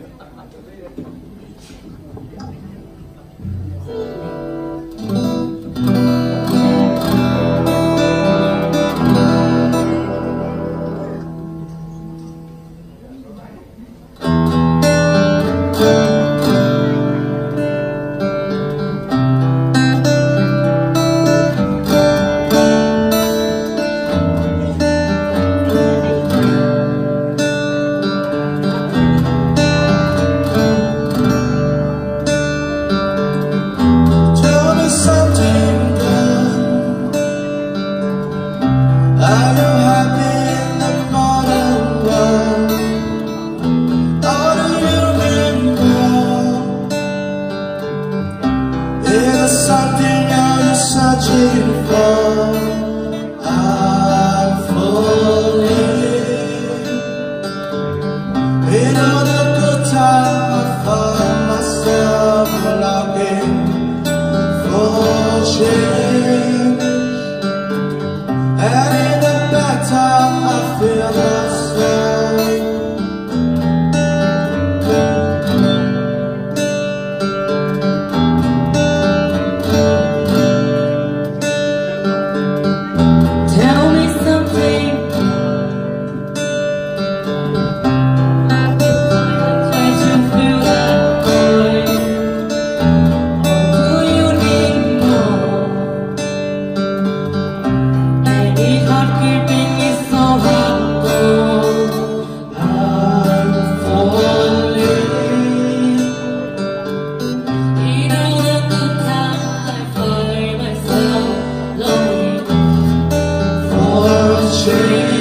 Gracias. Essa something else I dream for. change.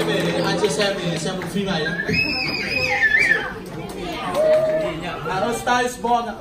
Đây về đến ai chia xem thì xem is Born ạ.